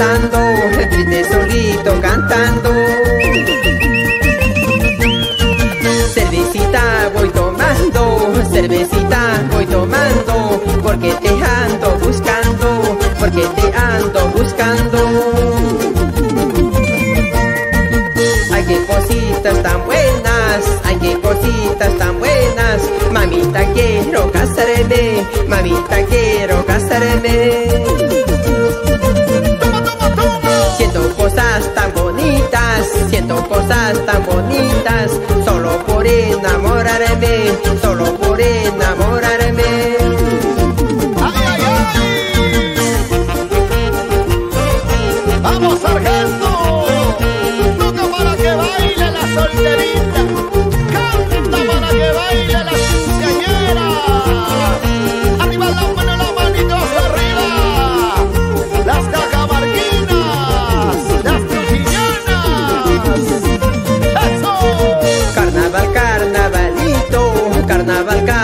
cantando, el triste solito cantando. Cervecita voy tomando, cervecita voy tomando, porque te ando buscando, porque te ando buscando. Ay, que cositas tan buenas, ay, que cositas tan buenas, mamita quiero casarme, mamita quiero casarme. Enamorarme, solo por enamorarme. ¡Ay, ay, ay! ¡Vamos, sargento!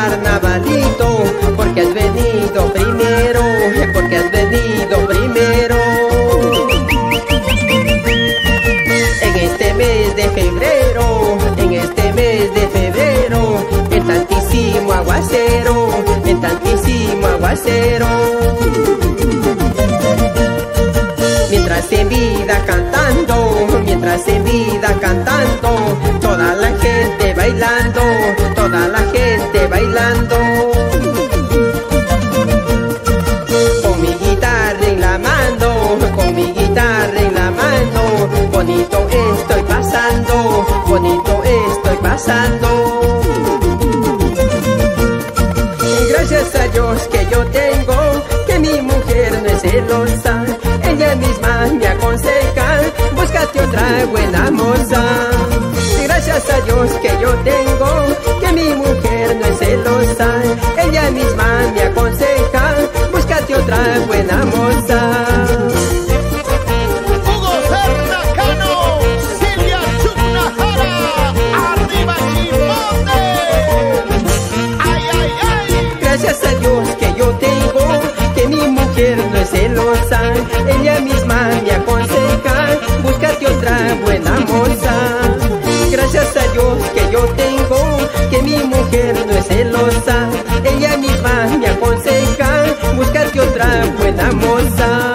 Carnavalito, porque has venido primero, porque has venido primero. En este mes de febrero, en este mes de febrero, en tantísimo aguacero, en tantísimo aguacero. Mientras en vida cantando, mientras en vida cantando, gracias a Dios que yo tengo, que mi mujer no es celosa, ella misma me aconseja, búscate otra buena moza. Gracias a Dios que yo tengo, que mi buena moza. Gracias a Dios que yo tengo, que mi mujer no es celosa. Ella misma me aconseja, búscate otra buena moza.